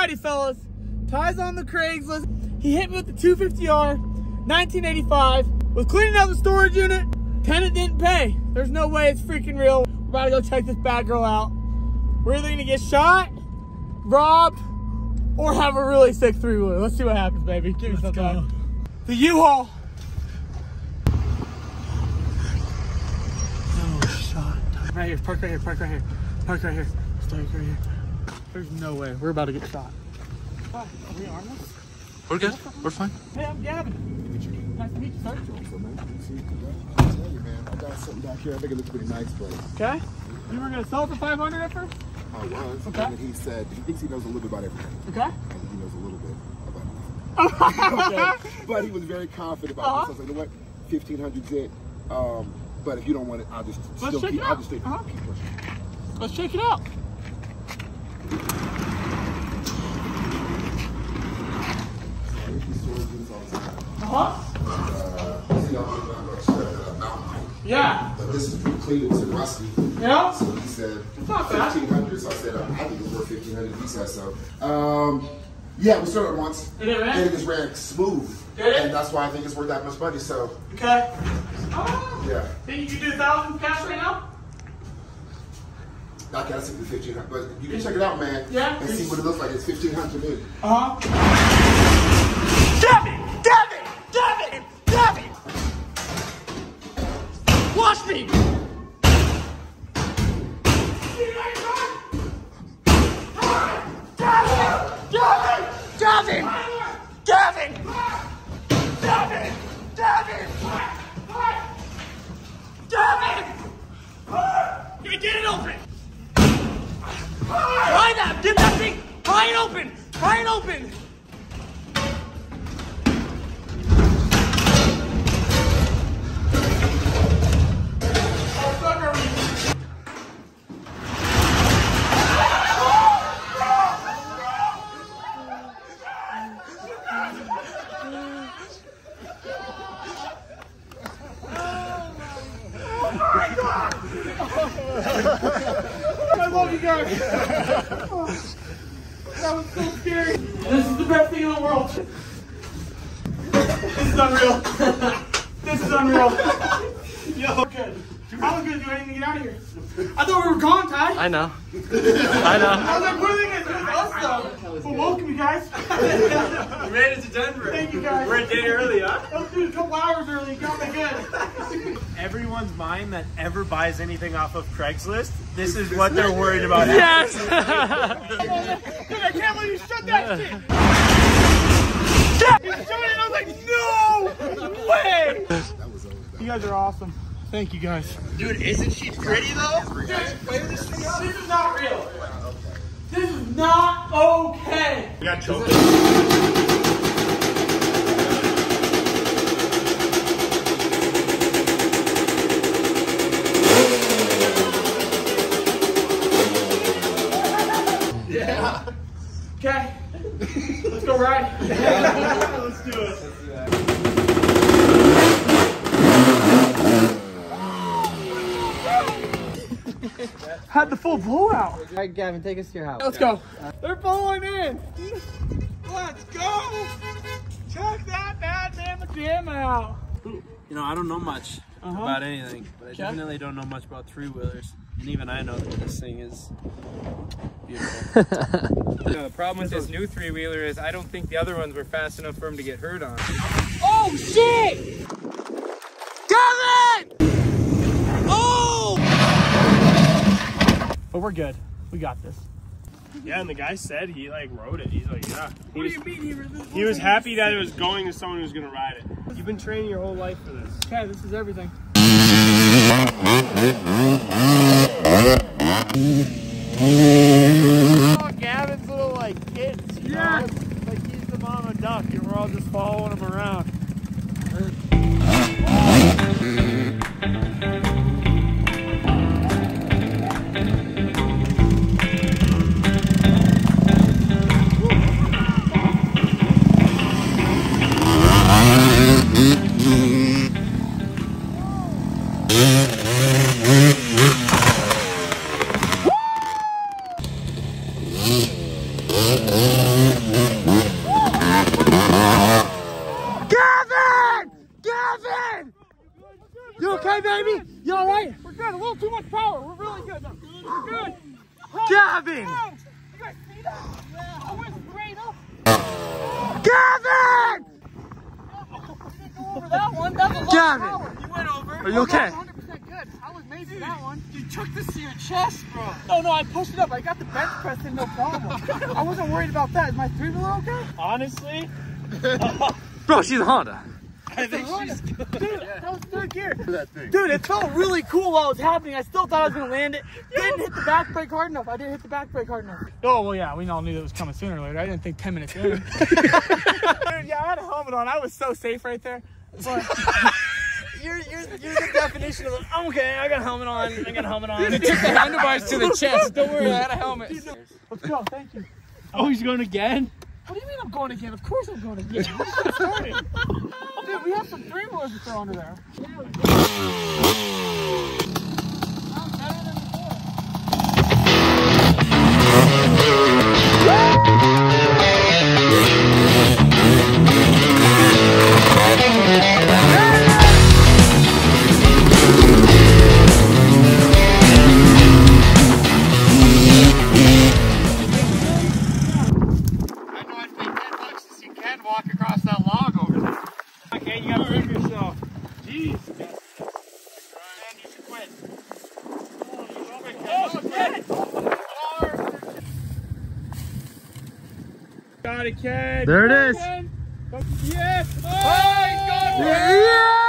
Alrighty, fellas. Ty's on the Craigslist. He hit me with the 250R, 1985. Was cleaning out the storage unit. Tenant didn't pay. There's no way it's freaking real. We're about to go check this bad girl out. We're either gonna get shot, robbed, or have a really sick three wheeler. Let's see what happens, baby. Give me some time. The U-Haul. Oh, shot. Right here. Park right here. Park right here. Park right here. Stay right here. There's no way. We're about to get shot. Hi, are we armless? We're good. We're fine. Hey, I'm Gavin. Nice to meet you, sir. I'll tell you, man. I got something back here. I think it looks pretty nice, but Okay. You were gonna sell it for 500 at first? I was. Okay. And he said he thinks he knows a little bit about everything. Okay. And he knows a little bit about nothing. Okay. But he was very confident about Uh-huh. this. I was like, you know what? 1500's it. Um, but if you don't want it, I'll just Let's still check keep, it I'll just stay, Uh-huh. keep pushing. Let's check it out. Yeah. But this is completed to rusty. Yeah. So he said fifteen hundred. So I said I think it's worth fifteen hundred. He said so. Um, yeah, we started once. Did it ran? And it just ran smooth. Did it? And that's why I think it's worth that much money. So Okay. Oh. yeah, Think you can do a thousand cash right now? I gotta see the fifteen hundred. But you can check it out, man. Yeah. And see what it looks like. It's fifteen hundred new. Uh huh. I love you guys. that was so scary. This is the best thing in the world. This is unreal. this is unreal. Yo, good. I was gonna do anything to get out of here. I thought we were gone, Ty. I know. I know. I was like, what are they gonna do with us though? But welcome you guys. We made it to Denver. Thank you guys. We're a day early, huh? Let's do a couple hours early. You got me good. Everyone's mind that ever buys anything off of Craigslist, this is what they're worried about. Yes. Dude, I can't believe you shut that shit. You shut it. I was like, no way. That was over. You guys are awesome. Thank you guys. Dude, isn't she pretty though? Dude, this, this is not real. This is not okay. We got choked. Had the full blowout. All right, Gavin, take us to your house. Let's go. They're pulling in. Let's go. Check that bad mamma jam out. You know, I don't know much Uh-huh. about anything, but I definitely don't know much about three wheelers. And even I know that this thing is beautiful. You know, the problem with this new three wheeler is I don't think the other ones were fast enough for him to get hurt on. Oh shit! Kevin! But we're good. We got this. Yeah, and the guy said he like rode it. He's like, yeah. He What was, do you mean he was he was happy that it was going to someone who's gonna ride it. You've been training your whole life for this. Okay, this is everything. We're really good. No, good. Gavin! Out. You guys see that? I went straight. Gavin! That one, Gavin! You went over. Are you oh, okay? I was amazed Dude, that one. You took this to your chest, bro. No, no, I pushed it up. I got the bench press in, no problem. I wasn't worried about that. Is my three wheel okay? Honestly? bro, she's a Honda. I think she's Dude, that was third gear. Dude, it felt really cool while it was happening. I still thought I was gonna land it. Didn't hit the back brake hard enough. I didn't hit the back brake hard enough. Oh well, yeah, we all knew that was coming sooner or later. I didn't think 10 minutes in. Dude, yeah, I had a helmet on. I was so safe right there. But you're, you're, you're the definition of I'm okay. I got a helmet on. I got a helmet on. You took the handlebars to the chest. Don't worry, I had a helmet. Let's go. Thank you. Oh, he's going again? What do you mean I'm going again? Of course I'm going again. Let's get started. Dude, we have some three wheelers to throw under there. Sounds Got it, Ken. There it is. Ken. Yes. Oh, he's going for it.